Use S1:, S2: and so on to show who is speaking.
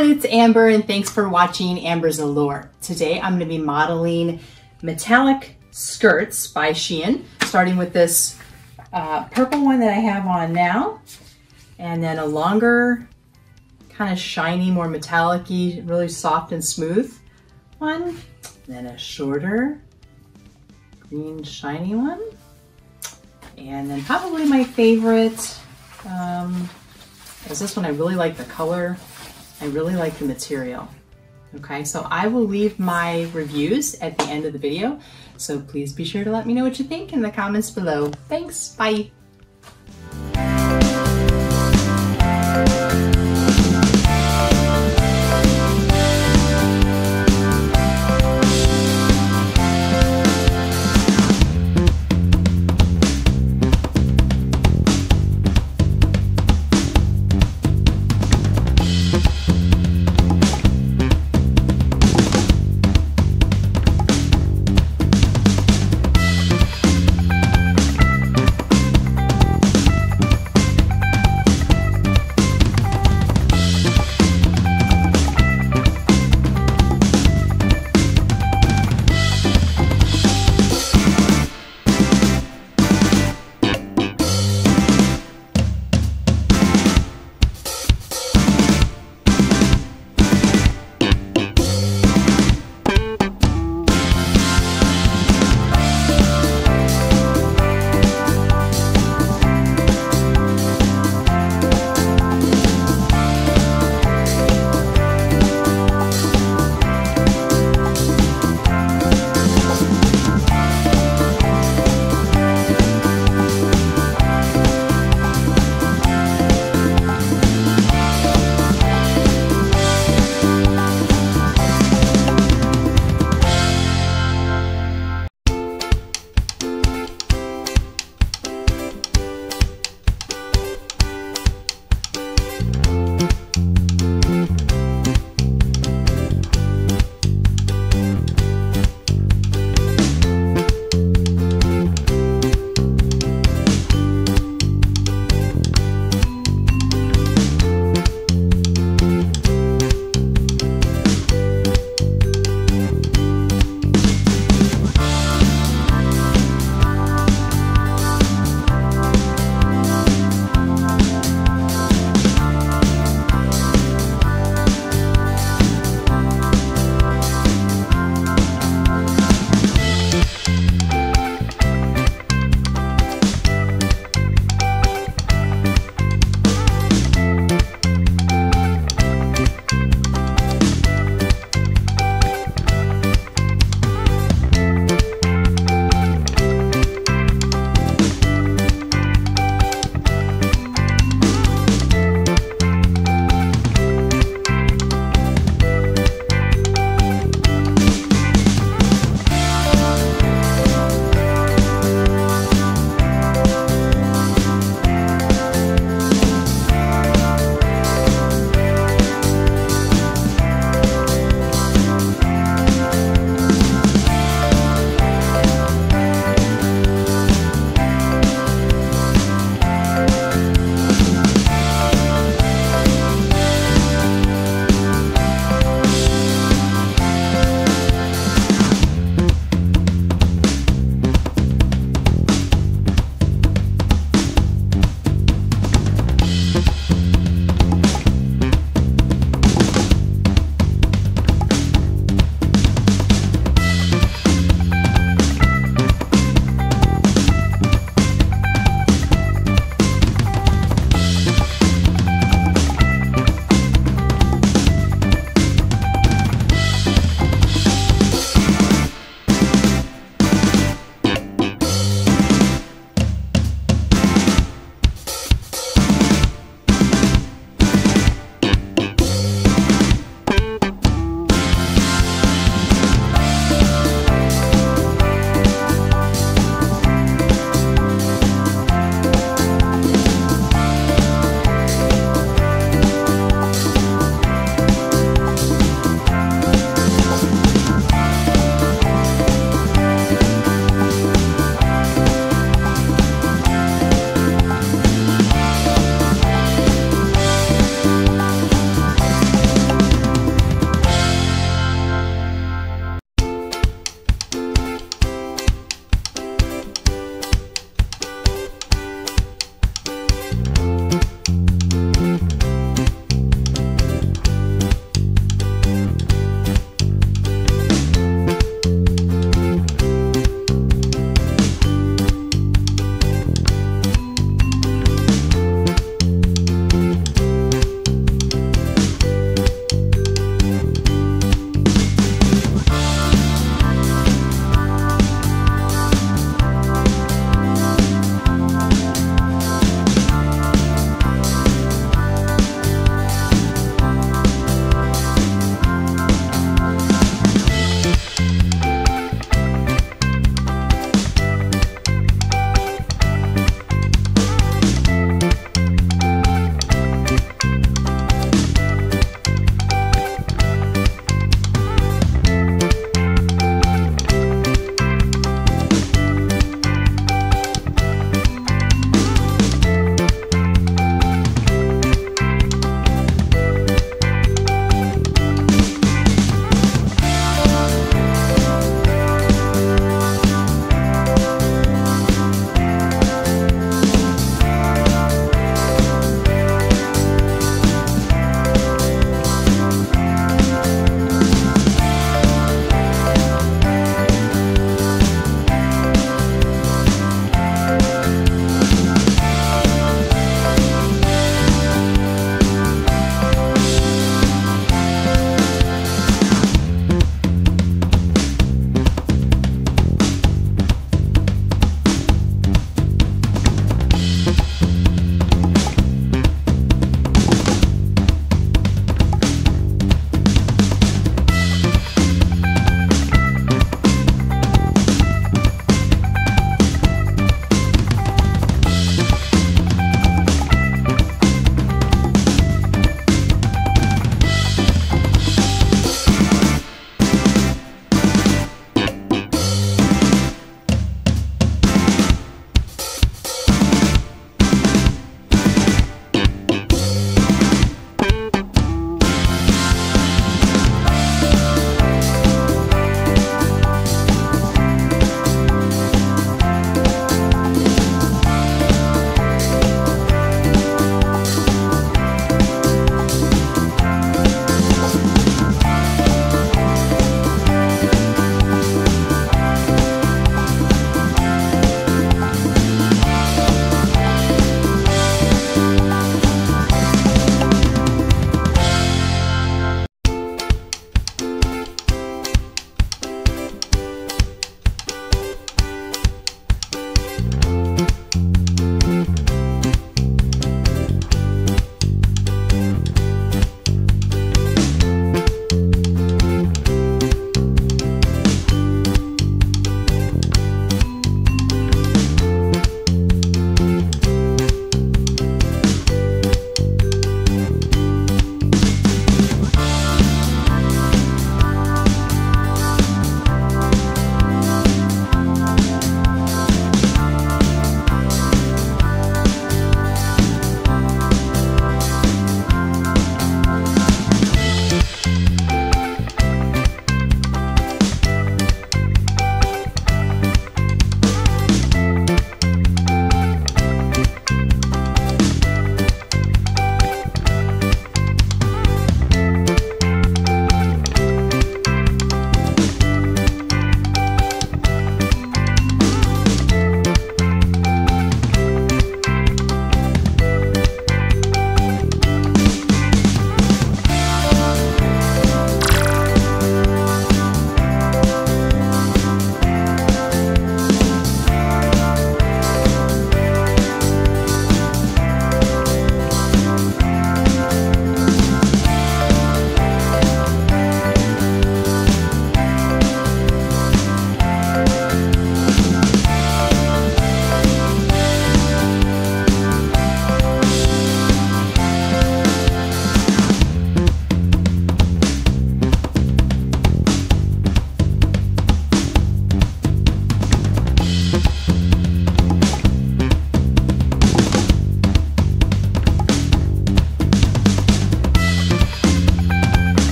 S1: everyone, it's Amber and thanks for watching Amber's Allure. Today I'm going to be modeling metallic skirts by Shein, starting with this uh, purple one that I have on now, and then a longer, kind of shiny, more metallic really soft and smooth one, then a shorter, green shiny one, and then probably my favorite um, is this one. I really like the color I really like the material. Okay, so I will leave my reviews at the end of the video. So please be sure to let me know what you think in the comments below. Thanks, bye.